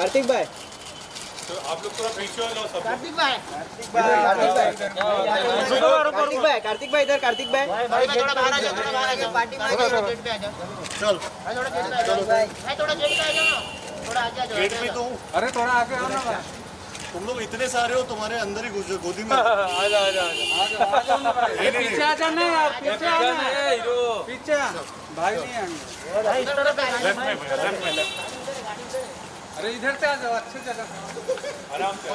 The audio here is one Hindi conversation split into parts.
कार्तिक भाई। तो आप लोग थोड़ा पीछे हो सब। कार्तिक भाई। कार्तिक भाई कार्तिक भाई। कार्तिक भाई इधर कार्तिक भाई। भाई थोड़ा बाहर आ जाओ थोड़ा बाहर आ जाओ। पार्टी में आ गेट पे आ जाओ। चल। भाई थोड़ा गेट पे आ जाओ। भाई। थोड़ा गेट पे आ जाओ। थोड़ा आगे आ जाओ गेट पे तो अरे थोड़ा आगे आओ ना भाई। तुम लोग इतने सारे हो तुम्हारे अंदर ही घुस गोदी में। आजा आजा आजा पीछे आ जाना यार पीछे आ हीरो। पीछे भाई नहीं आएँगे लेफ़्ट में लेफ़्ट में लेफ़्ट अरे इधर से आ जाओ अच्छी जगह आराम से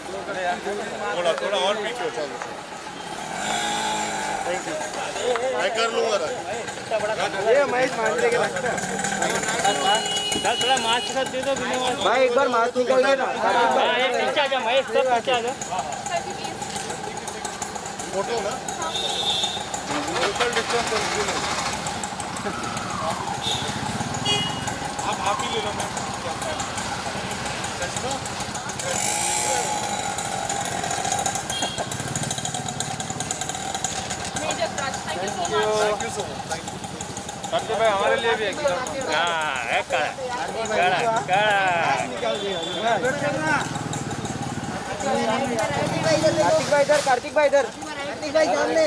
थोड़ा थोड़ा और पीछे हो चलो। थैंक यू मैं कर लूँगा ये महेश मांजरे के लगता चल थोड़ा मास्क का दे दो बिना मास्क। भाई एक बार मास्क निकाल के ना हाँ भाई एक पीछे आ जा महेश सब पीछे आ जा। फ़ोटो ना? सोशल डिस्टेंस आप आप ही ले लो मैम। चश्मा Major crush. Thank you so much. Thank you so much thank you Kartik भाई हमारे लिए भी हाँ कार्तिक भाई इधर कार्तिक भाई इधर। कार्तिक भाई सामने।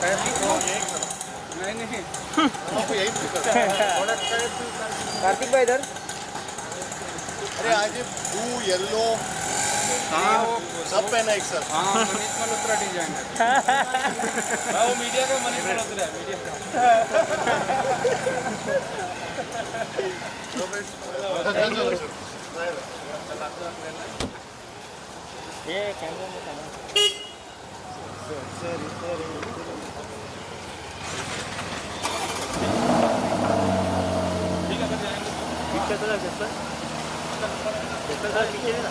कार्तिक भाई नहीं नहीं कार्तिक इधर अरे आज ये ब्लू येलो हाँ वो सब पहना एक साथ हाँ मनीष मल्होत्रा डिज़ाइन है वो मीडिया का मनी मल्होत्रा है मीडिया का चलो, चलो, चलो। ये कैमरा में कैमरा ठीक है तो जाएँगे पीछे थोड़ा जैसा जैसा थोड़ा पीछे है ना